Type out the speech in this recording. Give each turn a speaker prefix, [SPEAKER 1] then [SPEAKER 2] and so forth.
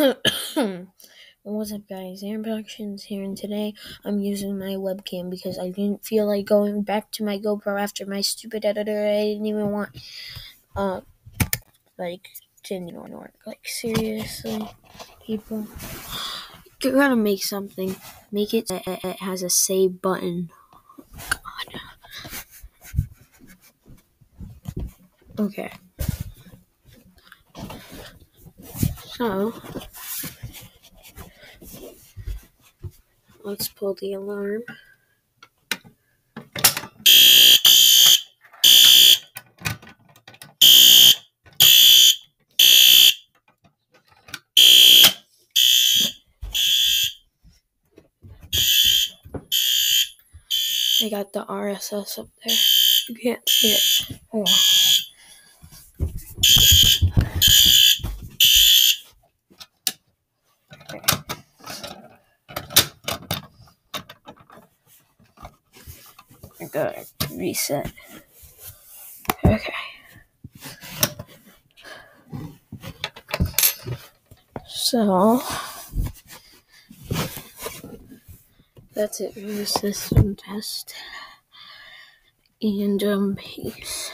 [SPEAKER 1] What's up, guys? Aaron Productions here, and today I'm using my webcam because I didn't feel like going back to my GoPro after my stupid editor. I didn't even want, uh, like, didn't work. Like, seriously, people, you're gonna make something. Make it. It has a save button. God. Okay. So. Let's pull the alarm. I got the RSS up there. You can't see it. I gotta reset. Okay. So that's it for the system test. And um peace.